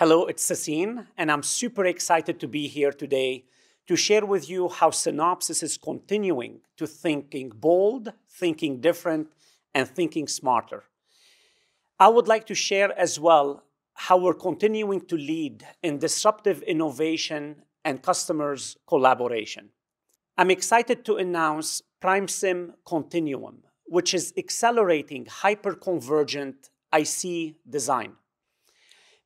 Hello, it's Sassine, and I'm super excited to be here today to share with you how Synopsys is continuing to thinking bold, thinking different, and thinking smarter. I would like to share as well how we're continuing to lead in disruptive innovation and customers' collaboration. I'm excited to announce PrimeSim Continuum, which is accelerating hyperconvergent IC design.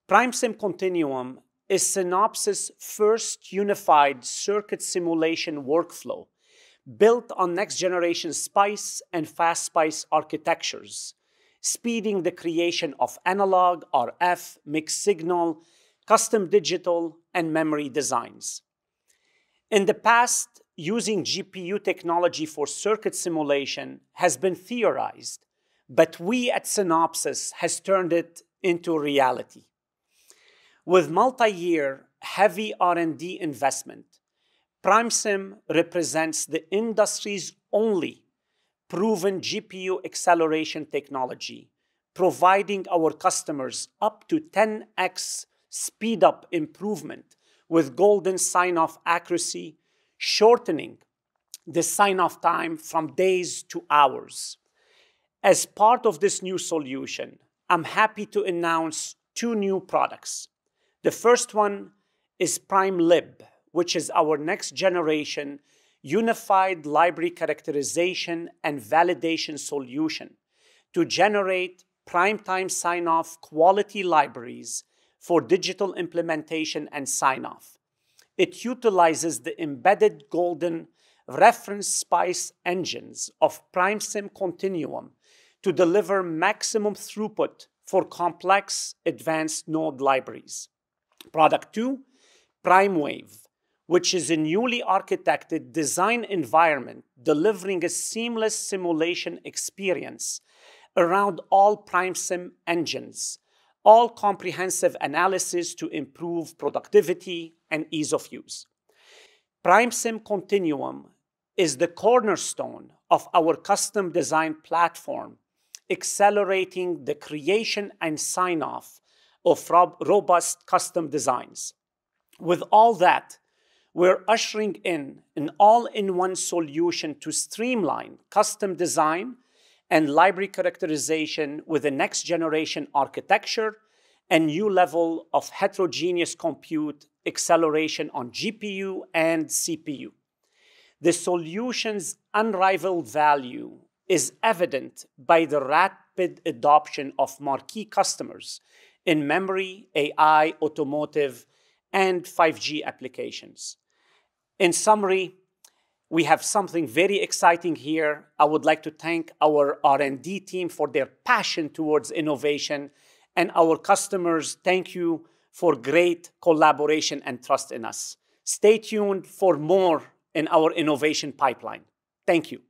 PrimeSim Continuum is Synopsys' first unified circuit simulation workflow built on next-generation SPICE and FastSPICE architectures, speeding the creation of analog, RF, mixed signal, custom digital, and memory designs. In the past, using GPU technology for circuit simulation has been theorized, but we at Synopsys has turned it into reality. With multi-year heavy R&D investment, PrimeSim represents the industry's only proven GPU acceleration technology, providing our customers up to 10x speed-up improvement with golden sign-off accuracy, shortening the sign-off time from days to hours. As part of this new solution, I'm happy to announce two new products. The first one is PrimeLib, which is our next generation unified library characterization and validation solution to generate PrimeTime sign-off quality libraries for digital implementation and sign-off. It utilizes the embedded golden reference SPICE engines of PrimeSim Continuum to deliver maximum throughput for complex advanced node libraries. Product two, PrimeWave, which is a newly architected design environment delivering a seamless simulation experience around all PrimeSim engines, all comprehensive analysis to improve productivity and ease of use. PrimeSim Continuum is the cornerstone of our custom design platform, accelerating the creation and sign-off of robust custom designs. With all that, we're ushering in an all-in-one solution to streamline custom design and library characterization with a next-generation architecture and new level of heterogeneous compute acceleration on GPU and CPU. The solution's unrivaled value is evident by the rapid adoption of marquee customers in memory, AI, automotive, and 5G applications. In summary, we have something very exciting here. I would like to thank our R&D team for their passion towards innovation, and our customers, thank you for great collaboration and trust in us. Stay tuned for more in our innovation pipeline. Thank you.